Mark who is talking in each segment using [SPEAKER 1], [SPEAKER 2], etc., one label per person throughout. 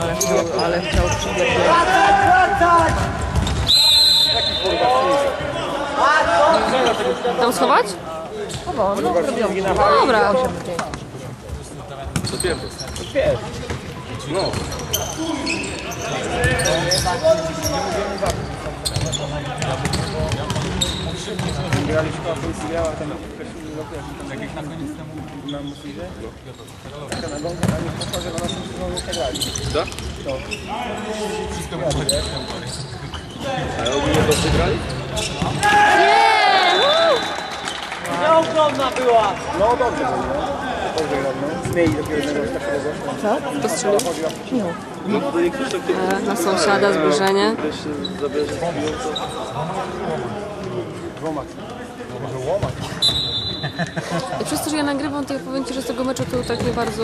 [SPEAKER 1] Ale chciał, ale chciał przyjechać.
[SPEAKER 2] Tam schować?
[SPEAKER 1] No, no, zrobią.
[SPEAKER 2] Dobra.
[SPEAKER 3] Pierwszy.
[SPEAKER 1] Wiesz,
[SPEAKER 3] No.
[SPEAKER 4] Graliśmy na policji miała tam pierwszy rok, jak jak na koniec temu na Musizie. Taka na nich poszła, że na naszym sezonie nie grali.
[SPEAKER 3] Tak? Ale ogólnie dobrze grali?
[SPEAKER 5] Nieogromna była!
[SPEAKER 4] No dobrze, no. Dobrze grali, no. Zmieni takiego jednego gościa.
[SPEAKER 2] Co? Kto strzelił?
[SPEAKER 3] No to niektórzy tak
[SPEAKER 2] E, Na sąsiada zbliżenie.
[SPEAKER 3] To...
[SPEAKER 4] Dwoma.
[SPEAKER 2] I przez to, że ja nagrywam, to ja powiem Ci, że z tego meczu to tak nie bardzo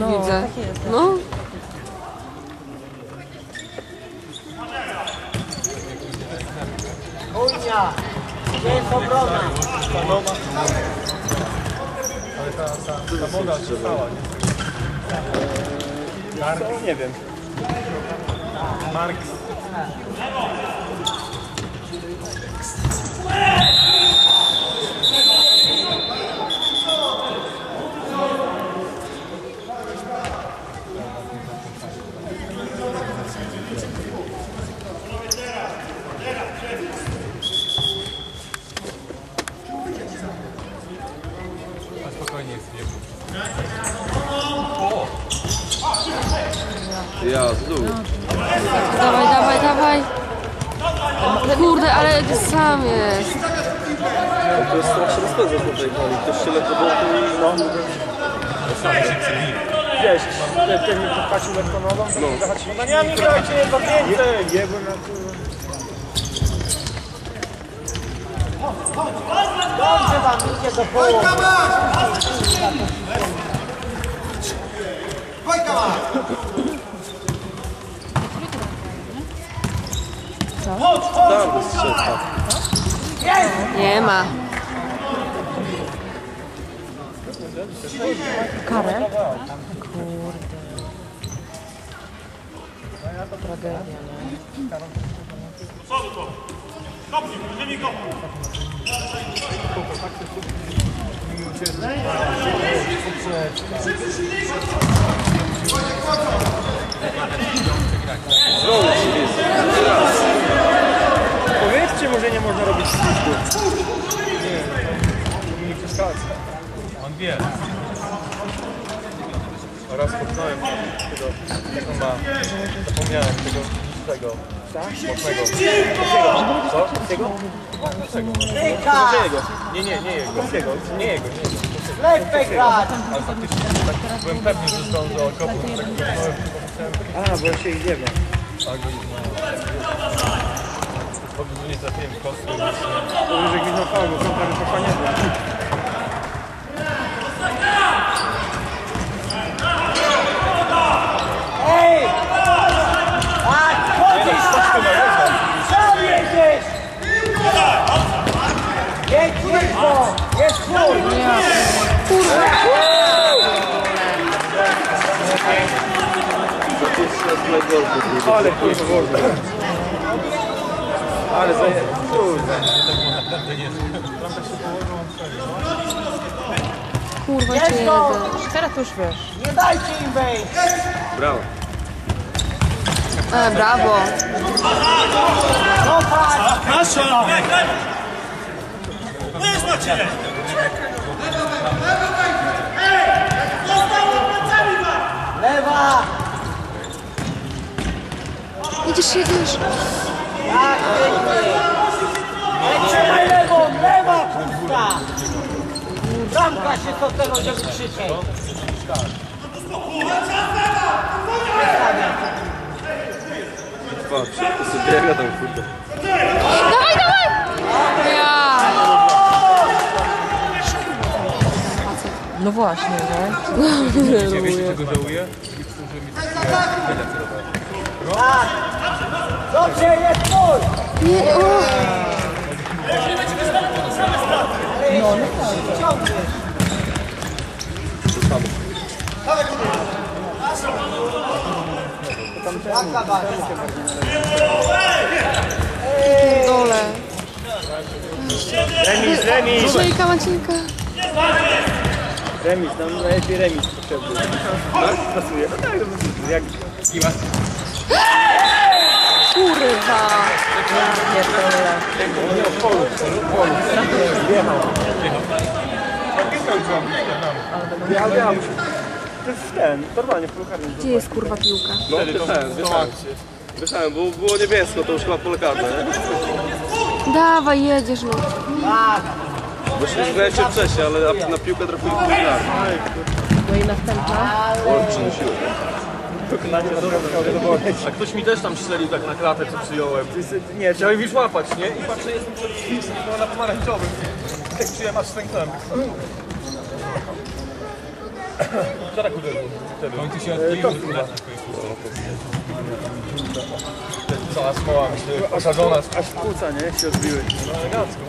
[SPEAKER 1] No,
[SPEAKER 2] widzę.
[SPEAKER 1] tak jest.
[SPEAKER 2] No.
[SPEAKER 5] Unia! Gdzie jest obrona?
[SPEAKER 4] Ale ta, ta, ta woda trwała, nie? Co? Nie wiem. Marks.
[SPEAKER 3] Ja, z dół.
[SPEAKER 2] Dawaj, dawaj, dawaj. Kurde, ale sam jest.
[SPEAKER 3] To jest strasznie rozpędza po tej hali. Ktoś się lekko boku i no.
[SPEAKER 4] Wiesz, ten, mi podpatrzył lekko nogą, to
[SPEAKER 3] No.
[SPEAKER 4] zahaczył.
[SPEAKER 5] No nie, nie grajcie jedno więcej!
[SPEAKER 4] Je, jego na kurwa.
[SPEAKER 5] Dobrze wam idzie do połowy.
[SPEAKER 3] Tam wystrzedł.
[SPEAKER 2] Nie ma.
[SPEAKER 1] karę. Kurde. Tragedia, nie?
[SPEAKER 3] Znowu ci jest. Raz.
[SPEAKER 4] Powiedzcie mu, że nie można robić skutku. Nie, nie przeszkadza. On wie. Raz poznałem tego, jak on ma, zapomniałem tego, tego, mocnego. Co? Tego?
[SPEAKER 5] Tyka!
[SPEAKER 4] Nie. Nie, nie, jego. Tego. Nie jego, nie jego.
[SPEAKER 5] Lepiej grać!
[SPEAKER 4] Ale faktycznie tak byłem pewny, że zdążę do okopu. Tak A, bo się idziemy. Tak, Dobrze, nie trafiłem w kostkę. Dobrze, że gwizdał faul, bo są prawie
[SPEAKER 3] na golfu.
[SPEAKER 4] Ale kurwa. Ale zaje... Kurde.
[SPEAKER 2] Kurwa, jeden.
[SPEAKER 1] Teraz to już wiesz.
[SPEAKER 5] Nie dajcie im wejść!
[SPEAKER 3] Brawo.
[SPEAKER 2] E, brawo.
[SPEAKER 5] No patrz! Lewa!
[SPEAKER 2] Idziesz, jedziesz.
[SPEAKER 5] Tak, pięknie! Nie trzymaj lewą! Lewa pusta! Zamka się do tego, żeby krzyczeć!
[SPEAKER 3] To sobie biega tam kurde.
[SPEAKER 2] Dawaj, dawaj! Ja.
[SPEAKER 1] No właśnie, nie?
[SPEAKER 4] Wiecie czego żałuję?
[SPEAKER 5] Dobrze, jest twój!
[SPEAKER 2] Nie, o.
[SPEAKER 3] To samo.
[SPEAKER 5] Bramka bardziej.
[SPEAKER 2] Dole.
[SPEAKER 4] Remis, remis!
[SPEAKER 2] Szejka Macinka.
[SPEAKER 4] Remis, nam najlepiej remis potrzebny. Tak? Pasuje. No tak, no, jak
[SPEAKER 2] Kurwa.
[SPEAKER 1] Pierdolę.
[SPEAKER 4] jechał, jechał. To jest ten, normalnie w polukarni.
[SPEAKER 2] Gdzie jest kurwa piłka?
[SPEAKER 3] No, wieszałem, wieszałem się. Wieszałem, bo było niebiesko, to już chyba nie?
[SPEAKER 2] Dawaj, jedziesz no.
[SPEAKER 3] Bo się wcześniej, ale na- piłkę trafili po lekarze.
[SPEAKER 1] No i następna.
[SPEAKER 3] O, przynosiłem.
[SPEAKER 4] Zadowolenie.
[SPEAKER 3] A ktoś mi też tam strzelił tak na klatę, co przyjąłem.
[SPEAKER 4] Nie,
[SPEAKER 3] Chciałem już łapać, nie? I patrzę, jestem przed ślicznym, na pomarańczowym. Tak przyjąłem, aż stęknąłem. Co tak uderzyło wtedy?
[SPEAKER 6] Się odkleił
[SPEAKER 3] Cała smoła, myślę, osadzona.
[SPEAKER 4] aż płuca, nie? Się odbiły.
[SPEAKER 3] Elegancko.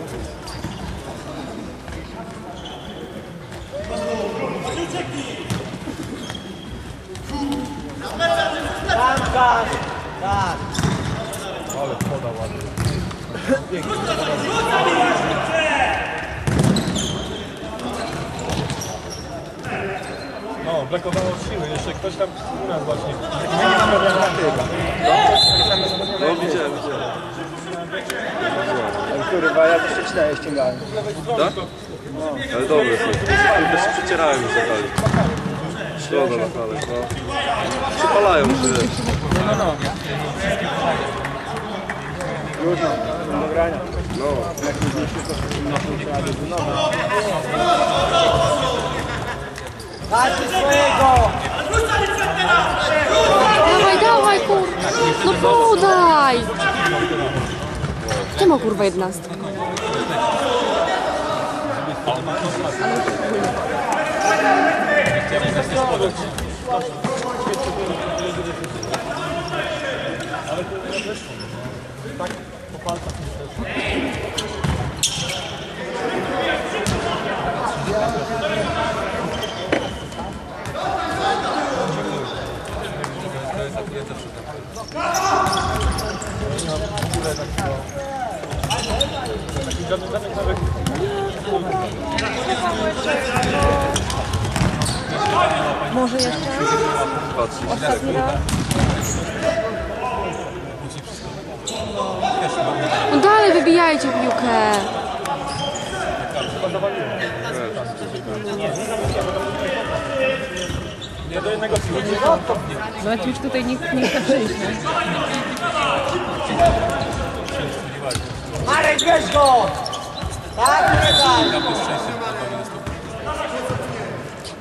[SPEAKER 5] Bramka. Tak.
[SPEAKER 6] No, brakowało siły, jeszcze ktoś tam u nas właśnie.
[SPEAKER 3] No widziałem, widziałem.
[SPEAKER 4] Kurwa, ja też się czytałem, ściągałem.
[SPEAKER 3] Tak? Ale dobre są. Też się przecierałem już zapali. Szkoda na palec, no. Przypalają się, wiesz.
[SPEAKER 4] Trudno, do grania.
[SPEAKER 3] No.
[SPEAKER 4] Jak nie zniszczy, to trzeba dozwinować.
[SPEAKER 5] Dajcie swojego.
[SPEAKER 2] Dawaj, dawaj kurwa. No podaj. Kto ma kurwa jedenastkę?
[SPEAKER 1] Może jeszcze? Ostatni raz?
[SPEAKER 2] No dalej wybijajcie piłkę.
[SPEAKER 1] Nawet już tutaj nikt nie chce przyjść, nie?
[SPEAKER 5] Marek, bierz go. Tak, nie daj.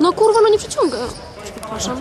[SPEAKER 2] No kurwa, no nie przeciąga. Przepraszam.